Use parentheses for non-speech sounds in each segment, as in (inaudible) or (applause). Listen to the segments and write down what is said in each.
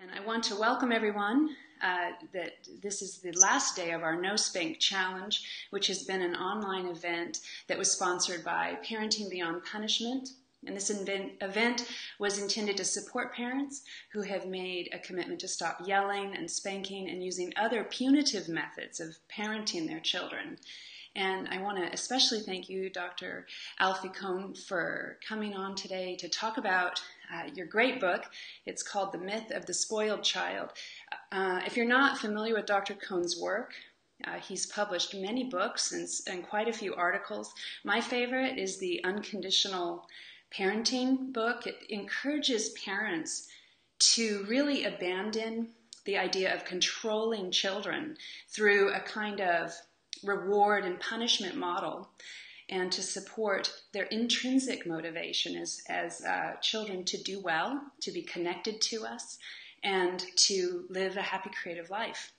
And I want to welcome everyone. Uh, that this is the last day of our No Spank Challenge, which has been an online event that was sponsored by Parenting Beyond Punishment. And this event was intended to support parents who have made a commitment to stop yelling and spanking and using other punitive methods of parenting their children. And I want to especially thank you, Dr. Alfie Kohn, for coming on today to talk about uh, your great book. It's called The Myth of the Spoiled Child. Uh, if you're not familiar with Dr. Kohn's work, uh, he's published many books and, and quite a few articles. My favorite is the Unconditional Parenting book. It encourages parents to really abandon the idea of controlling children through a kind of reward and punishment model and to support their intrinsic motivation as, as uh, children to do well, to be connected to us, and to live a happy creative life.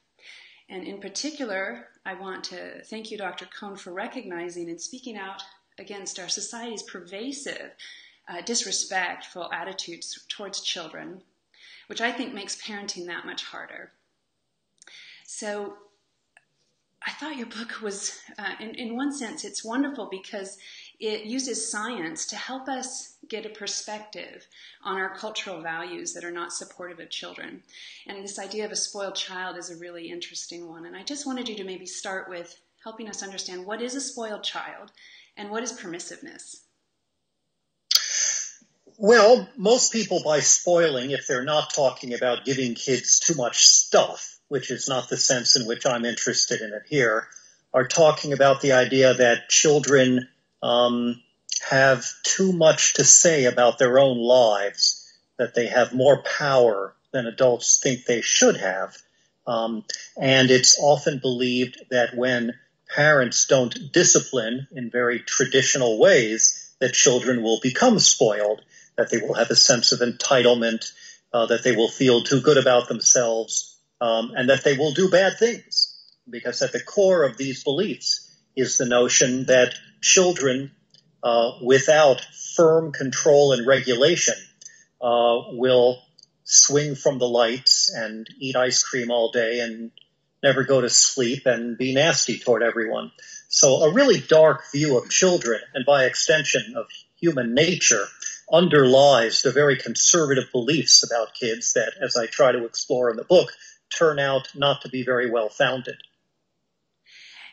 And in particular, I want to thank you, Dr. Kohn, for recognizing and speaking out against our society's pervasive, uh, disrespectful attitudes towards children, which I think makes parenting that much harder. So, I thought your book was, uh, in, in one sense, it's wonderful because it uses science to help us get a perspective on our cultural values that are not supportive of children. And this idea of a spoiled child is a really interesting one. And I just wanted you to maybe start with helping us understand what is a spoiled child and what is permissiveness. Well, most people, by spoiling, if they're not talking about giving kids too much stuff, which is not the sense in which I'm interested in it here, are talking about the idea that children um, have too much to say about their own lives, that they have more power than adults think they should have. Um, and it's often believed that when parents don't discipline in very traditional ways, that children will become spoiled, that they will have a sense of entitlement, uh, that they will feel too good about themselves, um, and that they will do bad things. Because at the core of these beliefs is the notion that children, uh, without firm control and regulation, uh, will swing from the lights and eat ice cream all day and never go to sleep and be nasty toward everyone. So a really dark view of children and by extension of human nature underlies the very conservative beliefs about kids that, as I try to explore in the book, turn out not to be very well founded.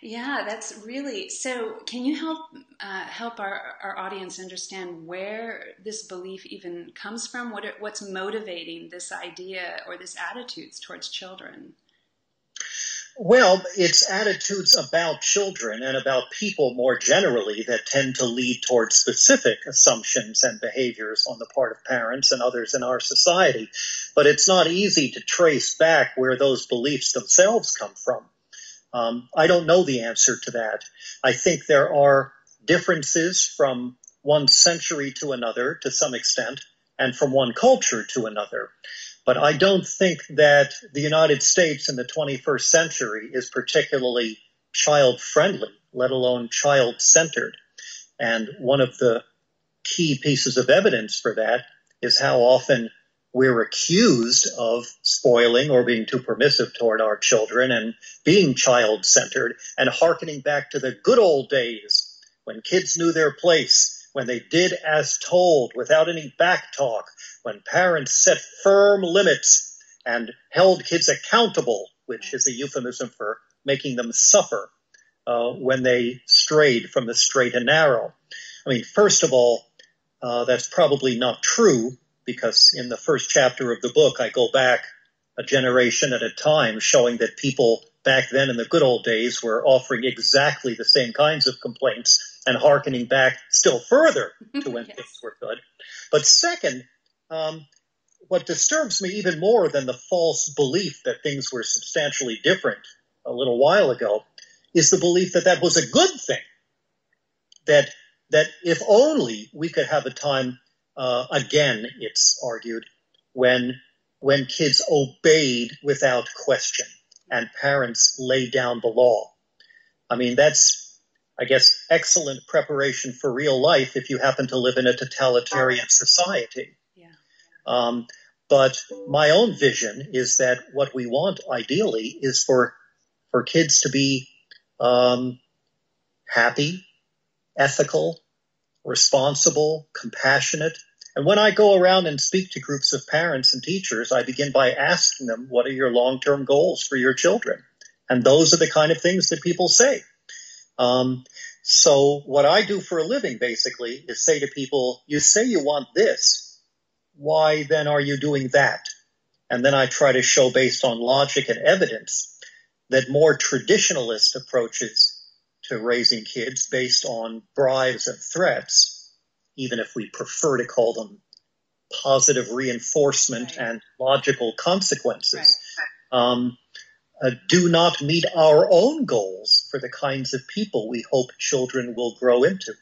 Yeah, that's really so. Can you help uh, help our, our audience understand where this belief even comes from? What what's motivating this idea or this attitudes towards children? Well, it's attitudes about children and about people more generally that tend to lead towards specific assumptions and behaviors on the part of parents and others in our society. But it's not easy to trace back where those beliefs themselves come from. Um, I don't know the answer to that. I think there are differences from one century to another to some extent and from one culture to another. But I don't think that the United States in the 21st century is particularly child friendly, let alone child centered. And one of the key pieces of evidence for that is how often we're accused of spoiling or being too permissive toward our children and being child centered and hearkening back to the good old days when kids knew their place when they did as told without any back talk, when parents set firm limits and held kids accountable, which is a euphemism for making them suffer uh, when they strayed from the straight and narrow. I mean, first of all, uh, that's probably not true because in the first chapter of the book, I go back a generation at a time showing that people back then in the good old days were offering exactly the same kinds of complaints and hearkening back still further to when (laughs) yes. things were good. But second, um, what disturbs me even more than the false belief that things were substantially different a little while ago is the belief that that was a good thing. That that if only we could have a time uh, again, it's argued, when when kids obeyed without question and parents laid down the law. I mean, that's I guess, excellent preparation for real life if you happen to live in a totalitarian society. Um, But my own vision is that what we want ideally is for for kids to be um, happy, ethical, responsible, compassionate. And when I go around and speak to groups of parents and teachers, I begin by asking them, what are your long-term goals for your children? And those are the kind of things that people say. Um, so what I do for a living basically is say to people, you say you want this. Why then are you doing that? And then I try to show based on logic and evidence that more traditionalist approaches to raising kids based on bribes and threats, even if we prefer to call them positive reinforcement right. and logical consequences, right. um, uh, do not meet our own goals for the kinds of people we hope children will grow into.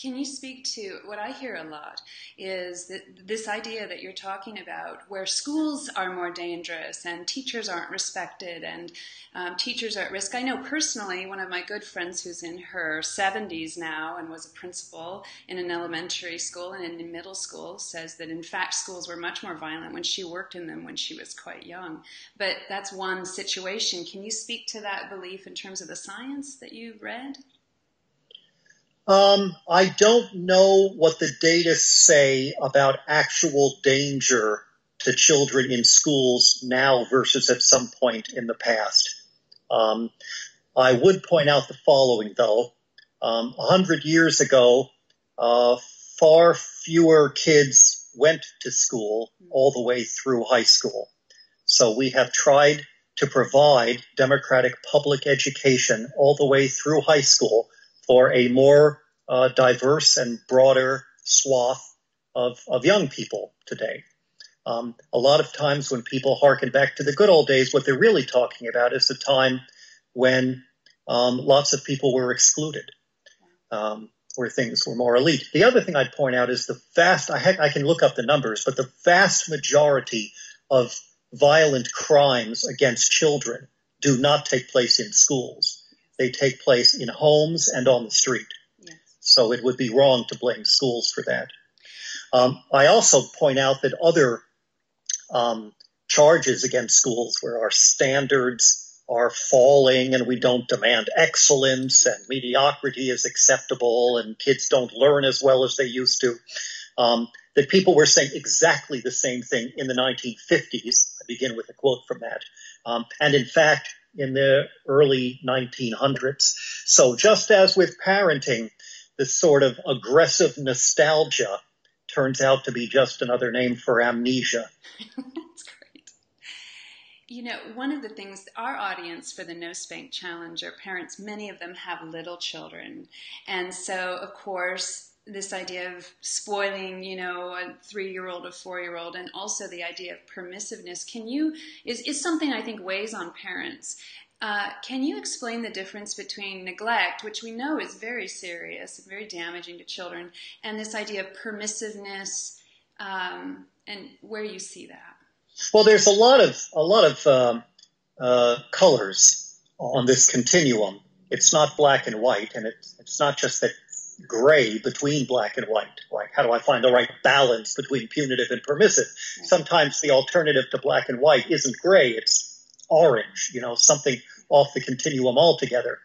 Can you speak to what I hear a lot is that this idea that you're talking about, where schools are more dangerous and teachers aren't respected and um, teachers are at risk? I know personally, one of my good friends who's in her 70s now and was a principal in an elementary school and in middle school says that in fact schools were much more violent when she worked in them when she was quite young. But that's one situation. Can you speak to that belief in terms of the science that you've read? Um, I don't know what the data say about actual danger to children in schools now versus at some point in the past. Um, I would point out the following, though. Um, 100 years ago, uh, far fewer kids went to school all the way through high school. So we have tried to provide democratic public education all the way through high school for a more uh, diverse and broader swath of, of young people today. Um, a lot of times when people harken back to the good old days, what they're really talking about is the time when um, lots of people were excluded, um, where things were more elite. The other thing I'd point out is the vast, I, ha- I can look up the numbers, but the vast majority of violent crimes against children do not take place in schools. They take place in homes and on the street. Yes. So it would be wrong to blame schools for that. Um, I also point out that other um, charges against schools where our standards are falling and we don't demand excellence and mediocrity is acceptable and kids don't learn as well as they used to. Um, that people were saying exactly the same thing in the 1950s. I begin with a quote from that. Um, and in fact, in the early 1900s. So just as with parenting, this sort of aggressive nostalgia turns out to be just another name for amnesia. That's great. You know, one of the things our audience for the No Spank Challenge are parents, many of them have little children. And so, of course, this idea of spoiling, you know, a three-year-old, a four-year-old, and also the idea of permissiveness. Can you is is something I think weighs on parents. Uh, can you explain the difference between neglect, which we know is very serious and very damaging to children, and this idea of permissiveness, um, and where you see that? Well, there's a lot of a lot of um, uh, colors on this continuum. It's not black and white, and it's it's not just that gray between black and white. Like, how do I find the right balance between punitive and permissive? Sometimes the alternative to black and white isn't gray, it's orange, you know, something off the continuum altogether.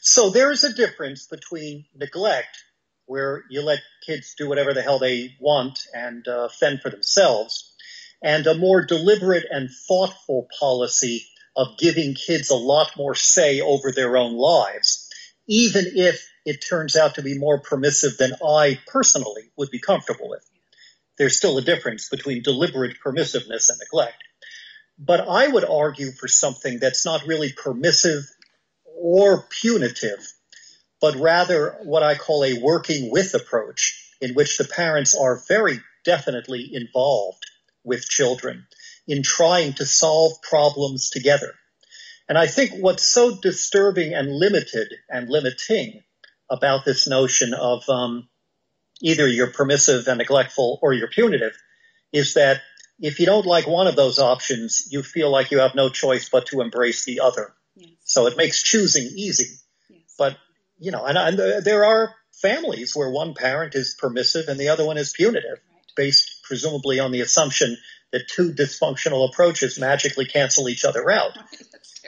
So there's a difference between neglect, where you let kids do whatever the hell they want and uh, fend for themselves, and a more deliberate and thoughtful policy of giving kids a lot more say over their own lives, even if it turns out to be more permissive than I personally would be comfortable with. There's still a difference between deliberate permissiveness and neglect. But I would argue for something that's not really permissive or punitive, but rather what I call a working with approach in which the parents are very definitely involved with children in trying to solve problems together. And I think what's so disturbing and limited and limiting about this notion of um, either you're permissive and neglectful or you're punitive is that if you don't like one of those options, you feel like you have no choice but to embrace the other. Yes. So it makes choosing easy. Yes. But, you know, and, and, there are families where one parent is permissive and the other one is punitive, right. based presumably on the assumption that two dysfunctional approaches magically cancel each other out.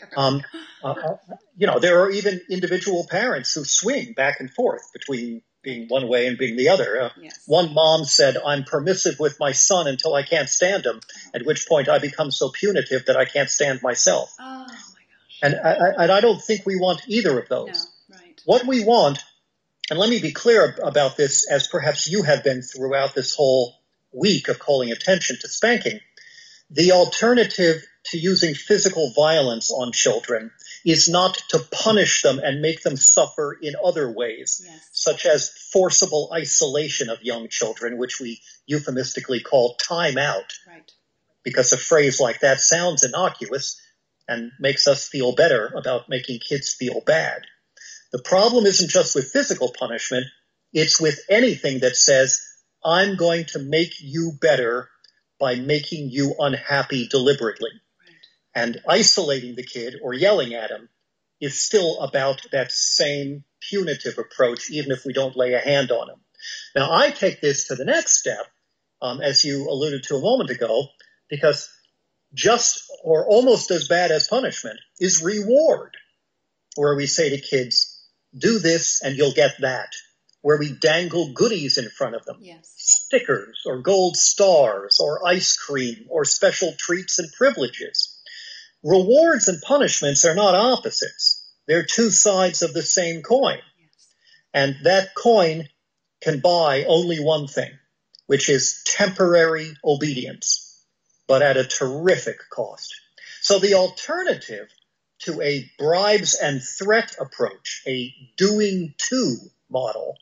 (laughs) Um, uh, uh, you know, there are even individual parents who swing back and forth between being one way and being the other. Uh, yes. One mom said, I'm permissive with my son until I can't stand him, at which point I become so punitive that I can't stand myself. Oh, my gosh. And I, and I don't think we want either of those. No, right. What we want, and let me be clear about this, as perhaps you have been throughout this whole week of calling attention to spanking, the alternative to using physical violence on children is not to punish them and make them suffer in other ways, yes. such as forcible isolation of young children, which we euphemistically call time out. Right. Because a phrase like that sounds innocuous and makes us feel better about making kids feel bad. The problem isn't just with physical punishment, it's with anything that says, I'm going to make you better by making you unhappy deliberately. And isolating the kid or yelling at him is still about that same punitive approach, even if we don't lay a hand on him. Now, I take this to the next step, um, as you alluded to a moment ago, because just or almost as bad as punishment is reward, where we say to kids, do this and you'll get that where we dangle goodies in front of them. Yes. Stickers or gold stars or ice cream or special treats and privileges. Rewards and punishments are not opposites. They're two sides of the same coin. And that coin can buy only one thing, which is temporary obedience, but at a terrific cost. So the alternative to a bribes and threat approach, a doing to model,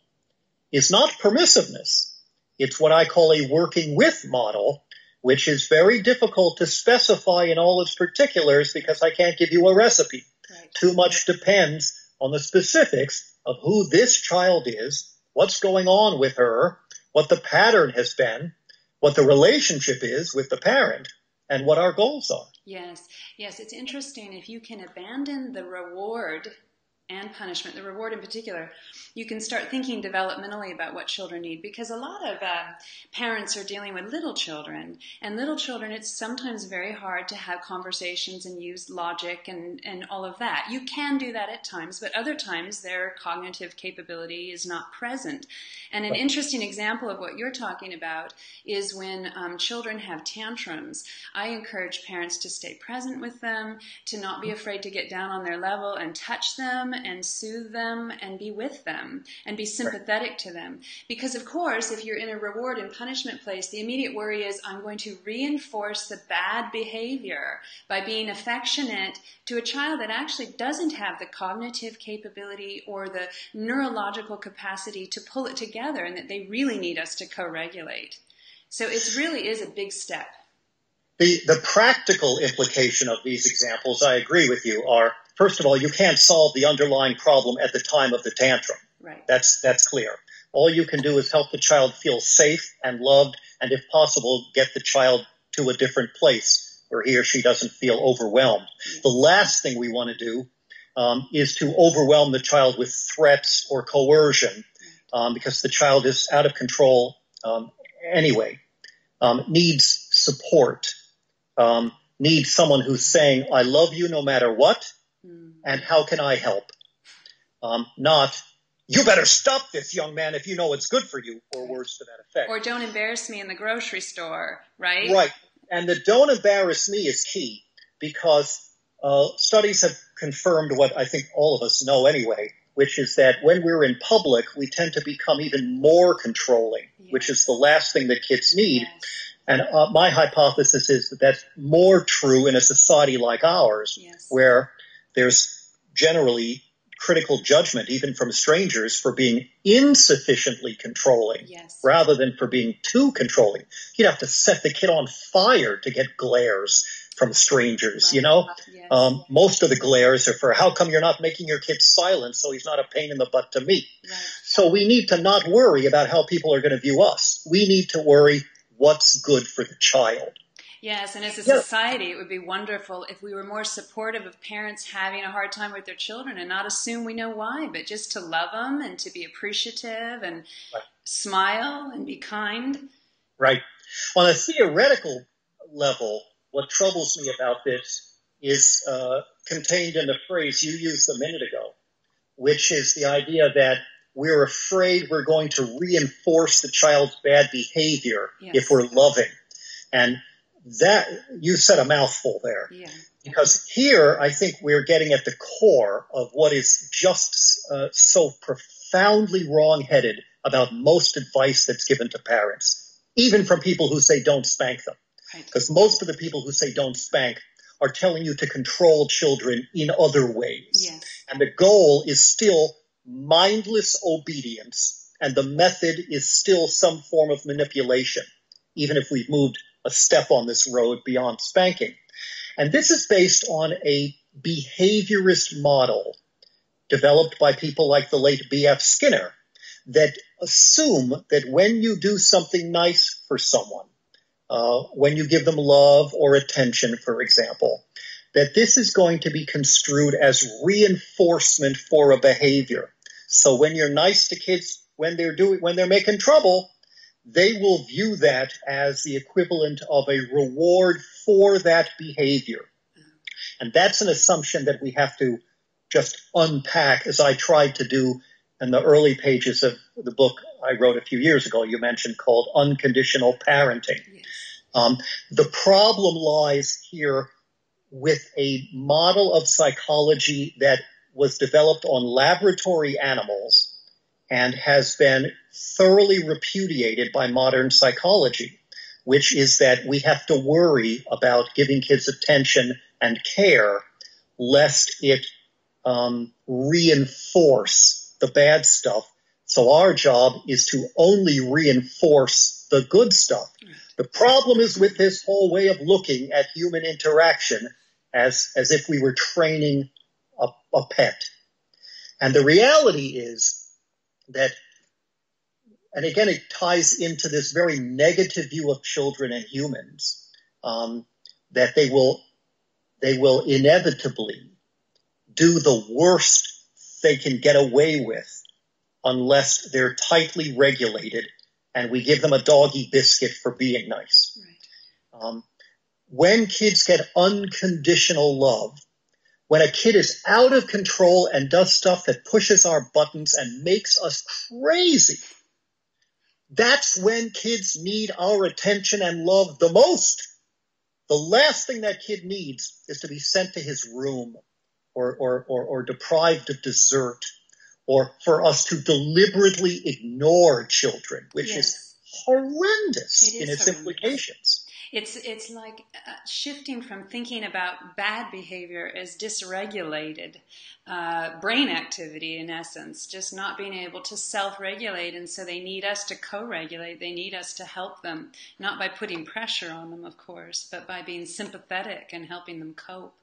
is not permissiveness. It's what I call a working with model, which is very difficult to specify in all its particulars because I can't give you a recipe. Right. Too much depends on the specifics of who this child is, what's going on with her, what the pattern has been, what the relationship is with the parent, and what our goals are. Yes, yes, it's interesting if you can abandon the reward and punishment, the reward in particular, you can start thinking developmentally about what children need because a lot of uh, parents are dealing with little children. And little children, it's sometimes very hard to have conversations and use logic and, and all of that. You can do that at times, but other times their cognitive capability is not present. And an interesting example of what you're talking about is when um, children have tantrums. I encourage parents to stay present with them, to not be afraid to get down on their level and touch them and soothe them and be with them and be sympathetic right. to them. Because, of course, if you're in a reward and punishment place, the immediate worry is I'm going to reinforce the bad behavior by being affectionate to a child that actually doesn't have the cognitive capability or the neurological capacity to pull it together and that they really need us to co regulate. So it really is a big step. The, the practical implication of these examples, I agree with you, are first of all, you can't solve the underlying problem at the time of the tantrum. Right. That's that's clear. All you can do is help the child feel safe and loved, and if possible, get the child to a different place where he or she doesn't feel overwhelmed. The last thing we want to do um, is to overwhelm the child with threats or coercion, um, because the child is out of control um, anyway. Um, needs support um, needs someone who's saying, I love you no matter what. And how can I help? Um, not, you better stop this, young man, if you know it's good for you, or words to that effect. Or don't embarrass me in the grocery store, right? Right. And the don't embarrass me is key because uh, studies have confirmed what I think all of us know anyway, which is that when we're in public, we tend to become even more controlling, yes. which is the last thing that kids need. Yes. And uh, my hypothesis is that that's more true in a society like ours, yes. where there's generally critical judgment, even from strangers, for being insufficiently controlling yes. rather than for being too controlling. You'd have to set the kid on fire to get glares from strangers, right. you know? Yes. Um, most of the glares are for how come you're not making your kid silent so he's not a pain in the butt to me. Right. So we need to not worry about how people are going to view us. We need to worry what's good for the child. Yes, and as a society, it would be wonderful if we were more supportive of parents having a hard time with their children and not assume we know why, but just to love them and to be appreciative and right. smile and be kind. Right. On a theoretical level, what troubles me about this is uh, contained in the phrase you used a minute ago, which is the idea that we're afraid we're going to reinforce the child's bad behavior yes. if we're loving. And that, you said a mouthful there. Yeah. Because here, I think we're getting at the core of what is just uh, so profoundly wrong-headed about most advice that's given to parents, even from people who say don't spank them. Because right. most of the people who say don't spank are telling you to control children in other ways. Yes. And the goal is still mindless obedience, and the method is still some form of manipulation, even if we've moved a step on this road beyond spanking. And this is based on a behaviorist model developed by people like the late B.F. Skinner that assume that when you do something nice for someone, uh, when you give them love or attention, for example, that this is going to be construed as reinforcement for a behavior. So when you're nice to kids when they're doing when they're making trouble, they will view that as the equivalent of a reward for that behavior. And that's an assumption that we have to just unpack as I tried to do in the early pages of the book I wrote a few years ago, you mentioned called Unconditional Parenting. Yes. Um, the problem lies here with a model of psychology that was developed on laboratory animals and has been thoroughly repudiated by modern psychology, which is that we have to worry about giving kids attention and care lest it um, reinforce the bad stuff. So our job is to only reinforce the good stuff. The problem is with this whole way of looking at human interaction as, as if we were training a, a pet. And the reality is that, and again, it ties into this very negative view of children and humans, um, that they will, they will inevitably do the worst they can get away with unless they're tightly regulated and we give them a doggy biscuit for being nice. Right. Um, when kids get unconditional love, when a kid is out of control and does stuff that pushes our buttons and makes us crazy, that's when kids need our attention and love the most. The last thing that kid needs is to be sent to his room or, or, or, or deprived of dessert or for us to deliberately ignore children, which yes. is horrendous it in its horrendous. implications. It's it's like uh, shifting from thinking about bad behavior as dysregulated uh, brain activity, in essence, just not being able to self-regulate, and so they need us to co-regulate. They need us to help them, not by putting pressure on them, of course, but by being sympathetic and helping them cope.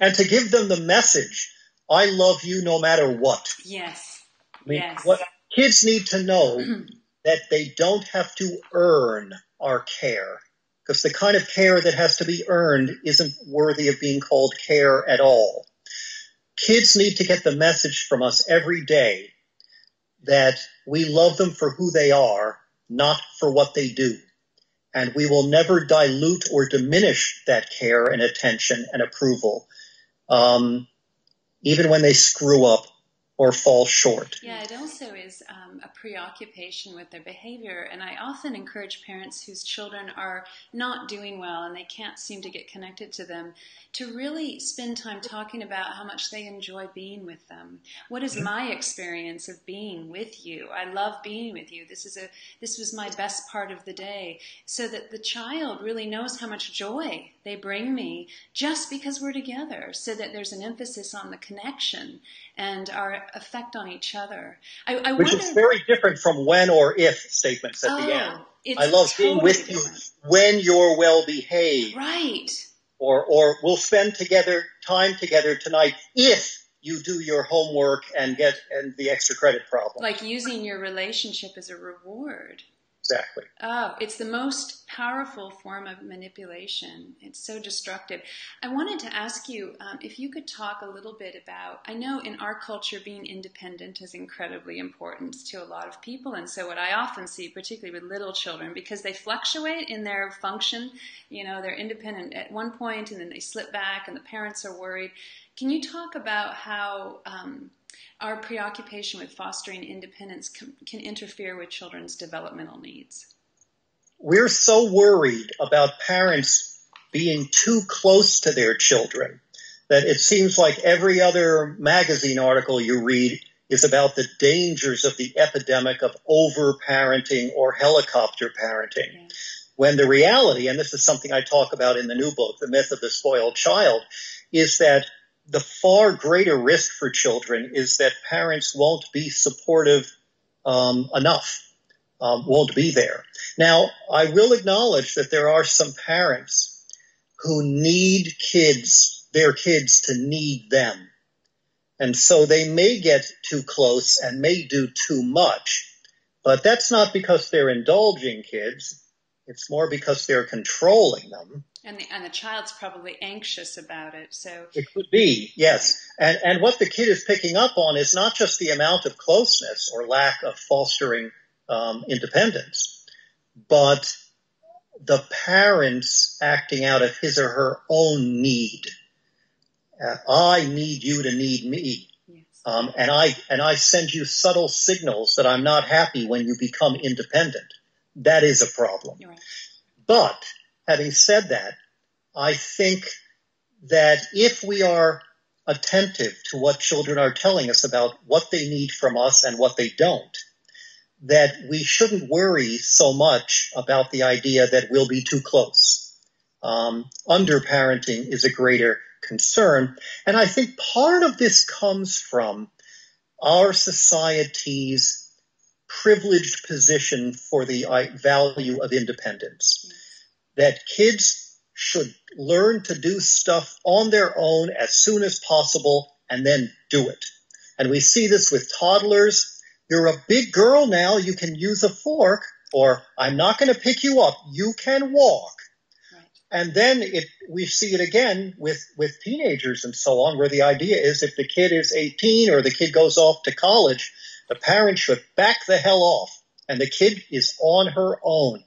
And to give them the message, "I love you no matter what." Yes. I mean, yes. What kids need to know that they don't have to earn our care because the kind of care that has to be earned isn't worthy of being called care at all. Kids need to get the message from us every day that we love them for who they are, not for what they do. And we will never dilute or diminish that care and attention and approval, um, even when they screw up or fall short. Yeah, it also is um, a preoccupation with their behavior. And I often encourage parents whose children are not doing well and they can't seem to get connected to them to really spend time talking about how much they enjoy being with them. What is my experience of being with you? I love being with you. This is a this was my best part of the day. So that the child really knows how much joy they bring me just because we're together. So that there's an emphasis on the connection and our effect on each other. I, I Which wonder, is very different from when or if statements at oh, the end. I love totally being with different. you when you're well behaved. Right or or we'll spend together time together tonight if you do your homework and get and the extra credit problem. Like using your relationship as a reward. Exactly. Oh, it's the most powerful form of manipulation. It's so destructive. I wanted to ask you um, if you could talk a little bit about. I know in our culture, being independent is incredibly important to a lot of people. And so, what I often see, particularly with little children, because they fluctuate in their function, you know, they're independent at one point and then they slip back, and the parents are worried. Can you talk about how um, our preoccupation with fostering independence can, can interfere with children's developmental needs. We're so worried about parents being too close to their children that it seems like every other magazine article you read is about the dangers of the epidemic of over-parenting or helicopter parenting. Yeah. When the reality, and this is something I talk about in the new book, The Myth of the Spoiled Child, is that the far greater risk for children is that parents won't be supportive um, enough, um, won't be there. Now, I will acknowledge that there are some parents who need kids, their kids to need them. And so they may get too close and may do too much, but that's not because they're indulging kids. It's more because they're controlling them. And the, and the child's probably anxious about it. So it could be, yes. And, and what the kid is picking up on is not just the amount of closeness or lack of fostering um, independence, but the parents acting out of his or her own need. Uh, I need you to need me. Yes. Um, and I and I send you subtle signals that I'm not happy when you become independent. That is a problem. Right. But having said that, I think that if we are attentive to what children are telling us about what they need from us and what they don't, that we shouldn't worry so much about the idea that we'll be too close. Um, underparenting is a greater concern. And I think part of this comes from our society's privileged position for the uh, value of independence. That kids should learn to do stuff on their own as soon as possible and then do it. And we see this with toddlers. You're a big girl now, you can use a fork, or I'm not going to pick you up, you can walk. And then it, we see it again with, with teenagers and so on, where the idea is if the kid is 18 or the kid goes off to college, the parent should back the hell off and the kid is on her own.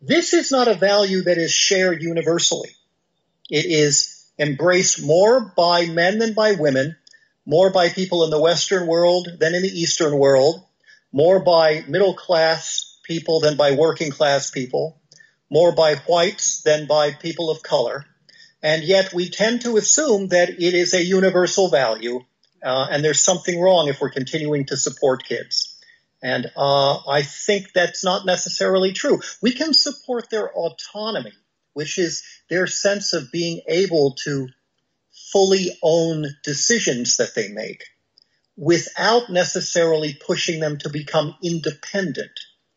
This is not a value that is shared universally. It is embraced more by men than by women, more by people in the Western world than in the Eastern world, more by middle class people than by working class people, more by whites than by people of color. And yet we tend to assume that it is a universal value uh, and there's something wrong if we're continuing to support kids. And uh, I think that's not necessarily true. We can support their autonomy, which is their sense of being able to fully own decisions that they make without necessarily pushing them to become independent.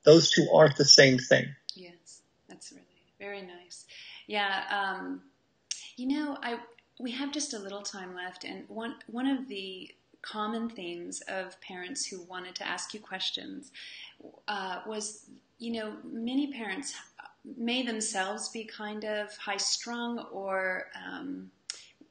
Those two aren't the same thing. Yes, that's really very nice. Yeah, um, you know, I we have just a little time left, and one one of the common themes of parents who wanted to ask you questions uh, was, you know, many parents may themselves be kind of high strung or um,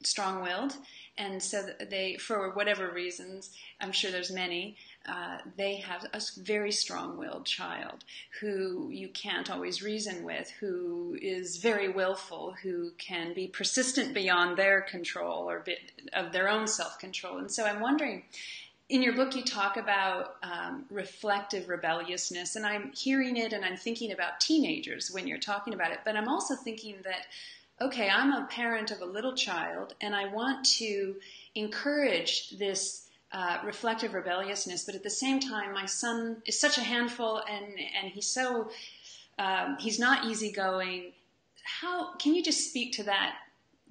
strong willed, and so they, for whatever reasons, I'm sure there's many, uh, they have a very strong-willed child who you can't always reason with, who is very willful, who can be persistent beyond their control or of their own self-control. And so I'm wondering, in your book, you talk about um, reflective rebelliousness, and I'm hearing it and I'm thinking about teenagers when you're talking about it, but I'm also thinking that, okay, I'm a parent of a little child, and I want to encourage this uh, reflective rebelliousness, but at the same time, my son is such a handful, and and he's so um, he's not easygoing. How can you just speak to that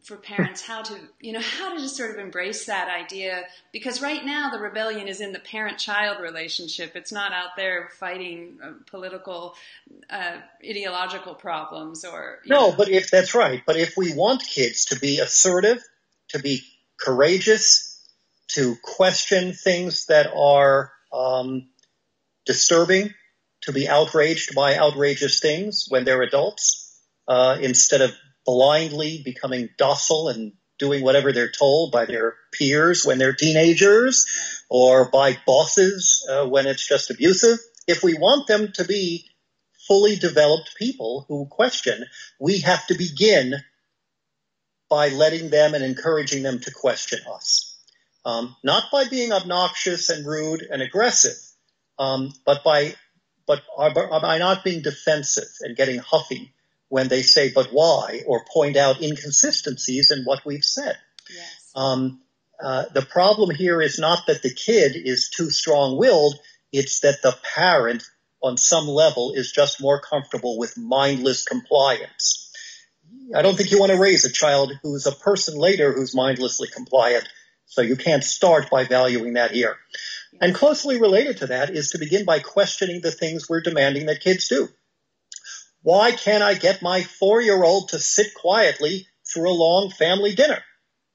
for parents? How to you know how to just sort of embrace that idea? Because right now the rebellion is in the parent-child relationship. It's not out there fighting uh, political, uh, ideological problems or no. Know. But if that's right, but if we want kids to be assertive, to be courageous to question things that are um, disturbing, to be outraged by outrageous things when they're adults, uh, instead of blindly becoming docile and doing whatever they're told by their peers when they're teenagers or by bosses uh, when it's just abusive. If we want them to be fully developed people who question, we have to begin by letting them and encouraging them to question us. Um, not by being obnoxious and rude and aggressive, um, but by but by not being defensive and getting huffy when they say "but why" or point out inconsistencies in what we've said. Yes. Um, uh, the problem here is not that the kid is too strong-willed; it's that the parent on some level is just more comfortable with mindless compliance. I don't think you want to raise a child who's a person later who's mindlessly compliant. So you can't start by valuing that here. And closely related to that is to begin by questioning the things we're demanding that kids do. Why can't I get my four year old to sit quietly through a long family dinner?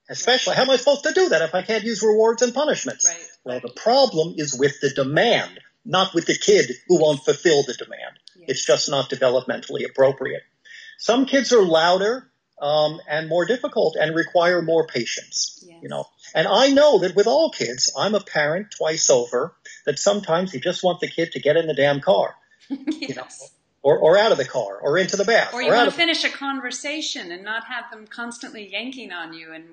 Especially, how am I supposed to do that if I can't use rewards and punishments? Right. Well, the problem is with the demand not with the kid who won't fulfill the demand. It's just not developmentally appropriate. Some kids are louder um, and more difficult and require more patience. Yes. You know, and I know that with all kids, I'm a parent twice over. That sometimes you just want the kid to get in the damn car. yes. (laughs) You know, or, or out of the car, or into the bath. Or you or want to finish a conversation and not have them constantly yanking on you and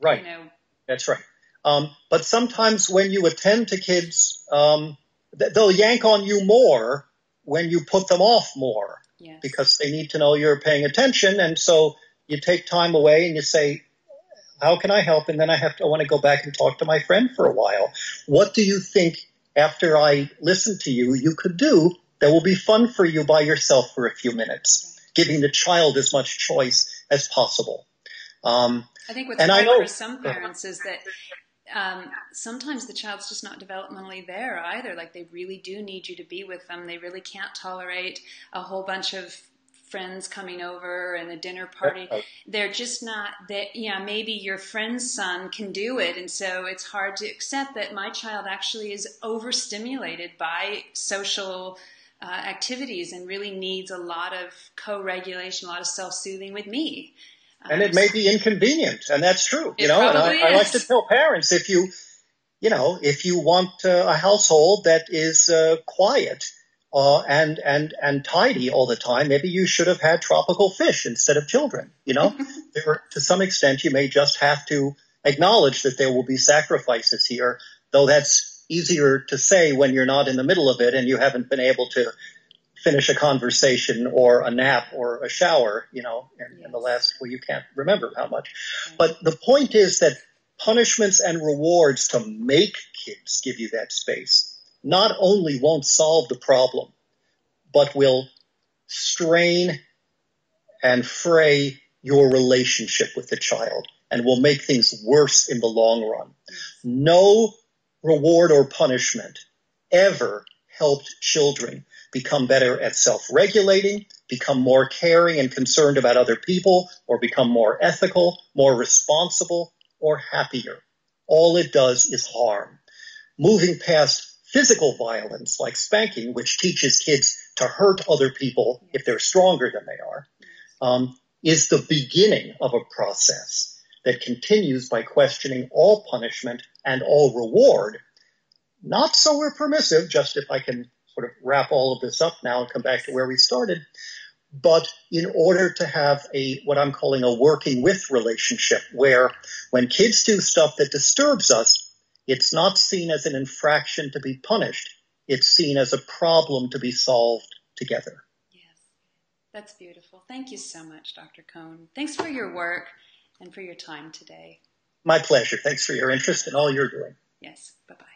right. You know. That's right. Um, but sometimes when you attend to kids um, they'll yank on you more when you put them off more yes. because they need to know you're paying attention. And so you take time away and you say, how can I help? And then I have to, I want to go back and talk to my friend for a while. What do you think after I listen to you, you could do that will be fun for you by yourself for a few minutes, giving the child as much choice as possible. Um, I think what's hard for some parents is that um, sometimes the child's just not developmentally there either. Like they really do need you to be with them. They really can't tolerate a whole bunch of friends coming over and a dinner party. They're just not that, yeah, maybe your friend's son can do it. And so it's hard to accept that my child actually is overstimulated by social uh, activities and really needs a lot of co regulation, a lot of self soothing with me and it may be inconvenient, and that's true. You know, and I, I, like to tell parents if you, you know, if you want uh, a household that is uh, quiet uh, and and and tidy all the time, maybe you should have had tropical fish instead of children. You know, there, to some extent, you may just have to acknowledge that there will be sacrifices here, though that's easier to say when you're not in the middle of it and you haven't been able to finish a conversation or a nap or a shower, you know, in, yes. in the last, well, you can't remember how much. Right. But the point is that punishments and rewards to make kids give you that space not only won't solve the problem, but will strain and fray your relationship with the child and will make things worse in the long run. No reward or punishment ever helped children become better at self-regulating, become more caring and concerned about other people, or become more ethical, more responsible, or happier. All it does is harm. Moving past physical violence like spanking, which teaches kids to hurt other people if they're stronger than they are, um, is the beginning of a process that continues by questioning all punishment and all reward. Not so we're permissive, just if I can sort of wrap all of this up now and come back to where we started. But in order to have a, what I'm calling a working with relationship where when kids do stuff that disturbs us, it's not seen as an infraction to be punished. It's seen as a problem to be solved together. Yes, that's beautiful. Thank you so much, Dr. Kohn. Thanks for your work and for your time today. My pleasure. Thanks for your interest in all you're doing. Yes, bye bye.